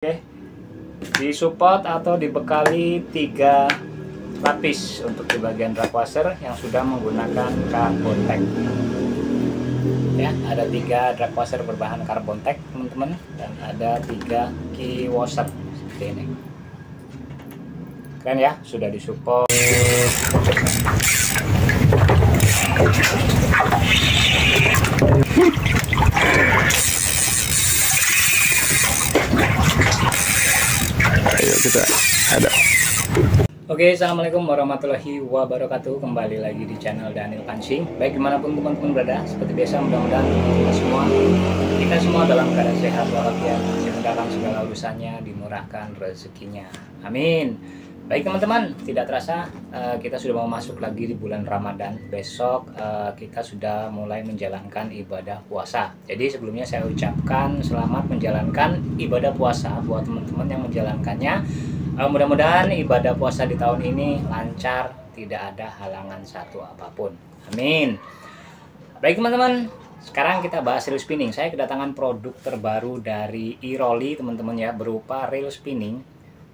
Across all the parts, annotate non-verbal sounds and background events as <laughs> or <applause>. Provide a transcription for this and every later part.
Oke, disupport atau dibekali tiga lapis untuk di bagian drag washer yang sudah menggunakan carbon. Ya, ada tiga drag washer berbahan carbon teman-teman, dan ada tiga key washer seperti ini. Keren ya, sudah disupport. Oke, assalamualaikum warahmatullahi wabarakatuh. Kembali lagi di channel Daniel Kancing. Baik di mana pun teman-teman berada, seperti biasa mudah-mudahan kita semua kita semua dalam keadaan sehat walafiat, dimudahkan segala urusannya, dimurahkan rezekinya. Amin. Baik teman-teman, tidak terasa uh, kita sudah mau masuk lagi di bulan Ramadan. Besok uh, kita sudah mulai menjalankan ibadah puasa. Jadi sebelumnya saya ucapkan selamat menjalankan ibadah puasa buat teman-teman yang menjalankannya. Uh, Mudah-mudahan ibadah puasa di tahun ini lancar, tidak ada halangan satu apa pun. Amin. Baik teman-teman, sekarang kita bahas reel spinning. Saya kedatangan produk terbaru dari Iroli teman-teman ya berupa reel spinning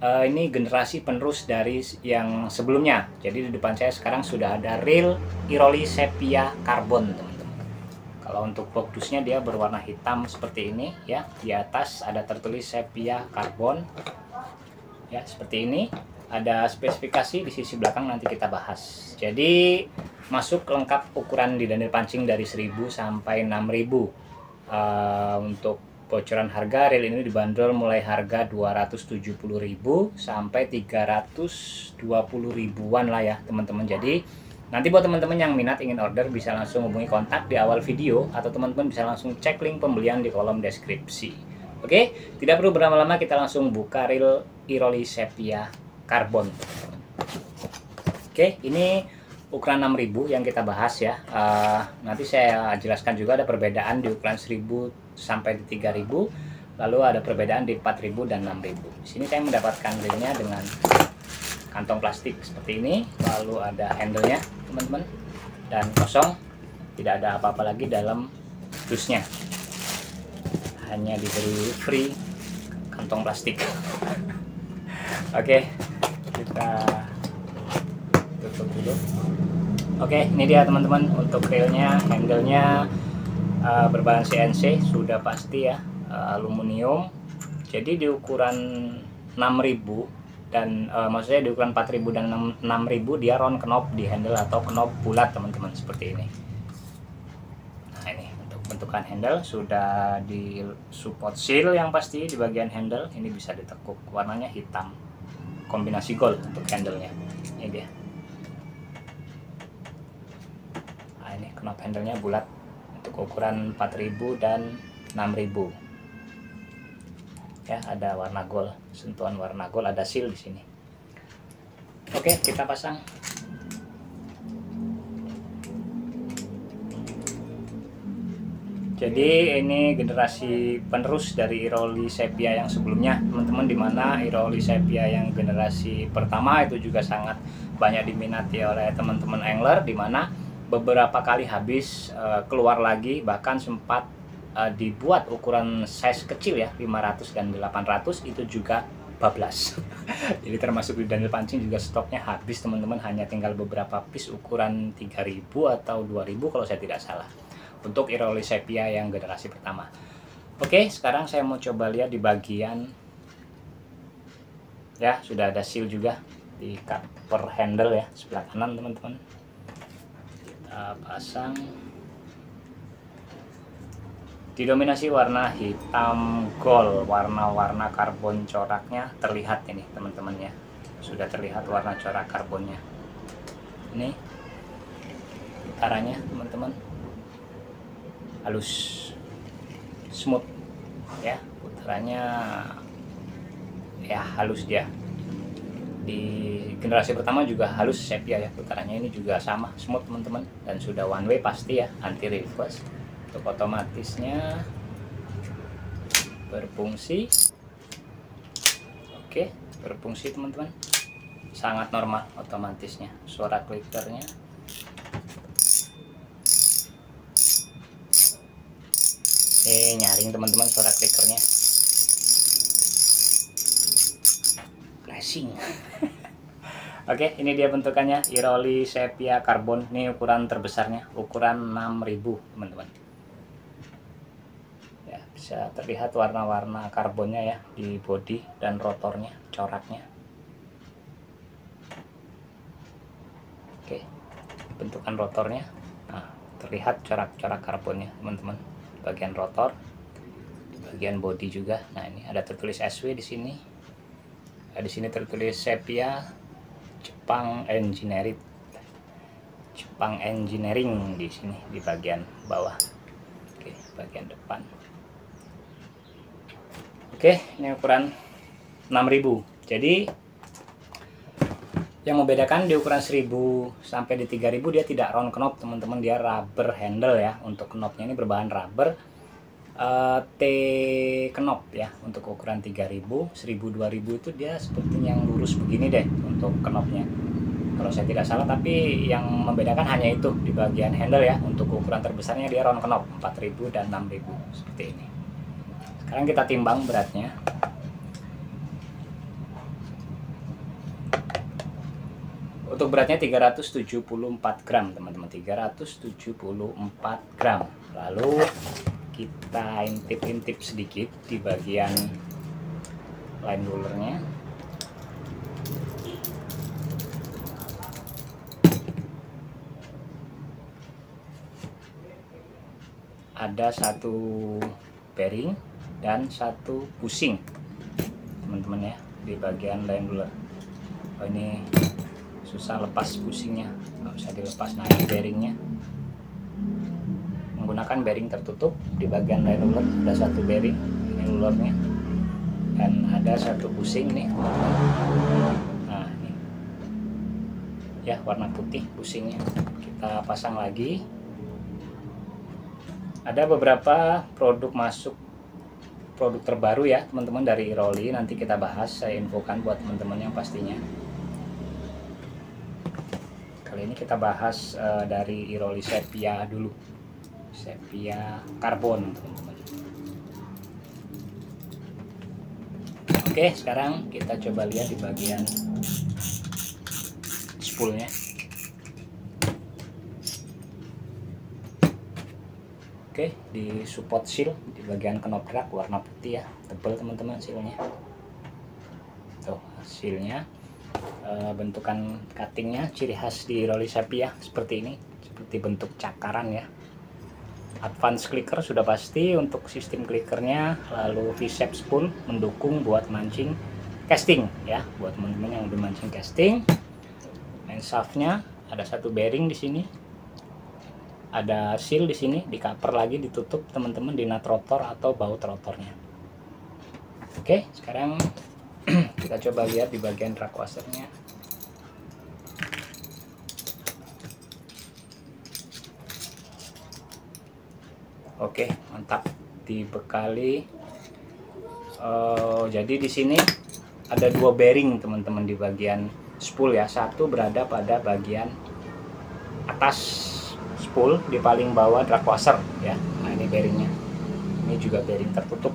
uh, ini generasi penerus dari yang sebelumnya. Jadi di depan saya sekarang sudah ada reel Iroli Sepia teman-teman. Kalau untuk boxnya dia berwarna hitam seperti ini ya. Di atas ada tertulis Sepia Carbon. Ya, seperti ini. Ada spesifikasi di sisi belakang nanti kita bahas. Jadi masuk lengkap ukuran di dandel pancing dari 1000 sampai 6000. Uh, untuk bocoran harga reel ini dibanderol mulai harga 270.000 sampai 320 ribuan lah ya teman-teman jadi nanti buat teman-teman yang minat ingin order bisa langsung hubungi kontak di awal video atau teman-teman bisa langsung cek link pembelian di kolom deskripsi oke tidak perlu berlama-lama kita langsung buka reel Iroli Sepia Carbon oke ini ukuran 6000 yang kita bahas ya. Uh, nanti saya jelaskan juga ada perbedaan di ukuran 1000 sampai di 3000 lalu ada perbedaan di 4000 dan 6000 di sini saya mendapatkan reelnya dengan kantong plastik seperti ini lalu ada handle-nya teman-teman dan kosong. Tidak ada apa-apa lagi dalam dusnya hanya diberi free kantong plastik <laughs> oke kita tutup dulu. Oke ini dia teman-teman untuk reelnya handle-nya uh, berbahan CNC sudah pasti ya uh, aluminium. Jadi di ukuran 6000 dan uh, maksudnya di ukuran 4000 dan 6000 dia round knob di handle atau knob bulat teman-teman seperti ini. Nah ini untuk bentukan handle sudah di support seal yang pasti di bagian handle ini bisa ditekuk. Warnanya hitam kombinasi gold untuk handle-nya. Ini dia. Nah ini knob handle-nya bulat untuk ukuran 4000 dan 6000 ya ada warna gold sentuhan warna gold ada seal di sini. Oke kita pasang jadi ini generasi penerus dari Iroli Sepia yang sebelumnya. Teman-teman di mana Iroli Sepia yang generasi pertama itu juga sangat banyak diminati oleh teman-teman angler di mana beberapa kali habis uh, keluar lagi bahkan sempat uh, dibuat ukuran size kecil ya 500 dan 800 itu juga bablas. <laughs> Jadi termasuk di Daniel pancing juga stoknya habis teman-teman. Hanya tinggal beberapa piece ukuran 3000 atau 2000 kalau saya tidak salah untuk Iroli Sepia yang generasi pertama. Oke sekarang saya mau coba lihat di bagian ya sudah ada seal juga di cover handle ya sebelah kanan teman-teman. Kita pasang. Didominasi warna hitam gold warna-warna karbon coraknya terlihat ini teman-teman ya. Sudah terlihat warna corak karbonnya. Ini utaranya teman-teman halus. Smooth. Ya putarannya ya halus dia. Di generasi pertama juga halus sepia ya putarannya ini juga sama smooth teman-teman. Dan sudah one way pasti ya anti reverse. Untuk otomatisnya berfungsi. Oke berfungsi teman-teman. Sangat normal otomatisnya suara clickernya Oke, nyaring teman-teman suara clickernya. gasing <laughs> Oke, ini dia bentukannya Iroli sepia karbon. Ini ukuran terbesarnya, ukuran 6000, teman-teman. Ya, bisa terlihat warna-warna karbonnya ya di bodi dan rotornya, coraknya. Oke. Bentukan rotornya. Nah, terlihat corak-corak karbonnya, teman-teman. Bagian rotor, bagian bodi juga. Nah, ini ada tertulis SW di sini. Nah, di sini tertulis sepia Jepang Engineering Jepang Engineering di sini di bagian bawah oke bagian depan oke ini ukuran 6000 jadi yang membedakan di ukuran 1000 sampai di 3000 dia tidak round knob teman-teman. Dia rubber handle ya. Untuk knobnya ini berbahan rubber. Uh, T knob ya untuk ukuran 3000 1000 2000 itu dia seperti yang lurus begini deh untuk knobnya. Kalau saya tidak salah tapi yang membedakan hanya itu di bagian handle ya. Untuk ukuran terbesarnya dia round knob 4000 dan 6000 seperti ini. Sekarang kita timbang beratnya untuk beratnya 374 gram teman-teman. 374 gram. Lalu kita intip-intip sedikit di bagian line rulernya ada satu bearing dan satu pusing teman-teman ya di bagian line ruler oh ini susah lepas pusingnya nggak usah dilepas ini bearingnya. Menggunakan bearing tertutup di bagian lain ruler ada satu bearing ini rulernya dan ada satu pusing nih. Nah ini. Ya warna putih pusingnya. Kita pasang lagi. Ada beberapa produk masuk produk terbaru ya teman-teman dari Iroli nanti kita bahas saya infokan buat teman-teman yang pastinya kali ini kita bahas uh, dari Iroli Sepia dulu. Sepia karbon oke sekarang kita coba lihat di bagian spoolnya. Oke di support seal di bagian knob rak warna putih ya. Tebal teman-teman sealnya. Tuh hasilnya e, bentukan cuttingnya ciri khas di Rolly Sepia seperti ini. Seperti bentuk cakaran ya. Advance clicker sudah pasti untuk sistem clickernya lalu V-shape spool mendukung buat mancing casting ya. Buat teman-teman yang udah mancing casting main shaftnya ada satu bearing di sini. Ada seal di sini di cover lagi ditutup teman-teman di nut rotor atau baut rotornya. Oke sekarang <clears throat> kita coba lihat di bagian track washernya Oke, mantap. Dibekali. Uh, jadi di sini ada dua bearing teman-teman di bagian spool ya. Satu berada pada bagian atas spool di paling bawah drag ya. Nah ini bearingnya. Ini juga bearing tertutup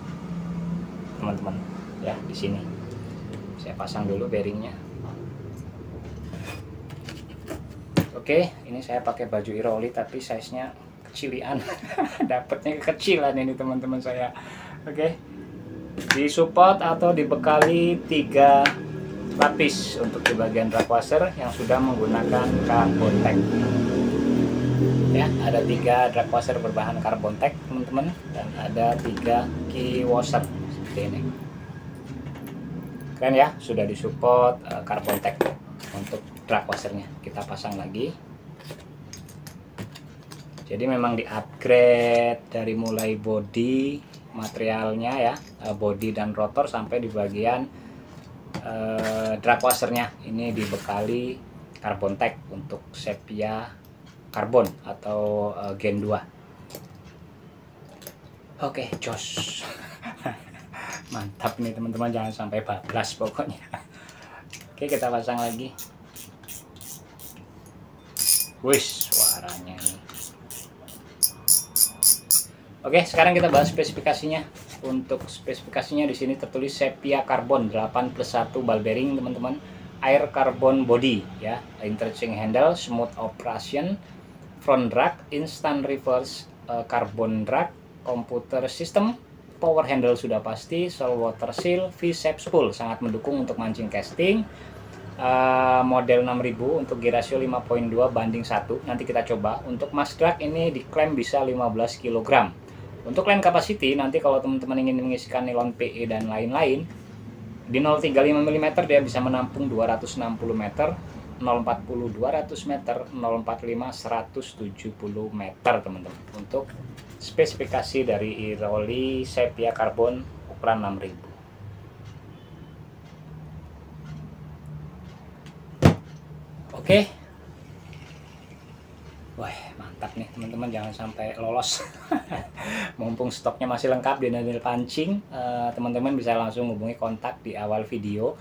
teman-teman ya di sini. Saya pasang dulu bearingnya. Oke, ini saya pakai baju Iroli tapi size-nya kecilian <laughs> dapatnya kekecilan ini teman-teman saya oke okay. disupport atau dibekali tiga lapis untuk di bagian drag washer yang sudah menggunakan carbon tag ya ada tiga drag washer berbahan carbon tag teman-teman dan ada tiga key washer seperti ini keren ya sudah disupport uh, carbon tag untuk drag washernya. Kita pasang lagi. Jadi memang di upgrade dari mulai body materialnya ya eh, body dan rotor sampai di bagian eh, drag washernya. Ini dibekali carbon tag untuk sepia karbon atau eh, gen 2 oke jos <laughs> mantap nih teman-teman. Jangan sampai bablas pokoknya. <laughs> Oke kita pasang lagi. Wis suaranya ini. Oke, sekarang kita bahas spesifikasinya. untuk spesifikasinya di sini tertulis sepia karbon 8 plus 1 ball bearing teman-teman. Air carbon body ya. Interchanging handle smooth operation front drag instant reverse uh, carbon drag computer system power handle sudah pasti soil water seal V-shape spool sangat mendukung untuk mancing casting. Uh, model 6000 untuk gear ratio 5.2 banding 1 nanti kita coba. Untuk mass drag ini diklaim bisa 15 kg untuk line capacity nanti kalau teman-teman ingin mengisikan nilon PE dan lain-lain di 035 mm dia bisa menampung 260 meter 040 200 meter 045 170 meter teman-teman. Untuk spesifikasi dari Iroli Sepia Carbon ukuran 6000 Oke. Wah mantap nih teman-teman. Jangan sampai lolos. <laughs> Mumpung stoknya masih lengkap di Daniel Pancing eh, teman-teman uh, bisa langsung hubungi kontak di awal video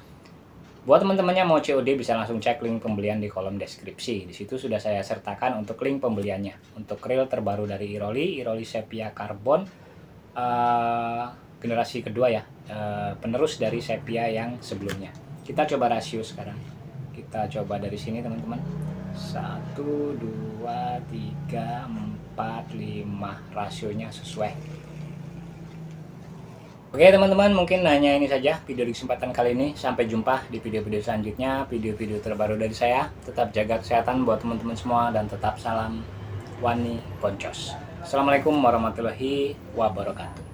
Buat teman-temannya mau COD bisa langsung cek link pembelian di kolom deskripsi. Di situ sudah saya sertakan untuk link pembeliannya. Untuk reel terbaru dari Iroli, Iroli Sepia Carbon uh, generasi kedua ya, uh, penerus dari Sepia yang sebelumnya. Kita coba rasio sekarang. Kita coba dari sini teman-teman. 1 2 3 4 5 rasionya sesuai Oke teman-teman mungkin hanya ini saja video di kesempatan kali ini. Sampai jumpa di video-video selanjutnya video-video terbaru dari saya. Tetap jaga kesehatan buat teman-teman semua dan tetap salam Wani Poncos. Assalamualaikum warahmatullahi wabarakatuh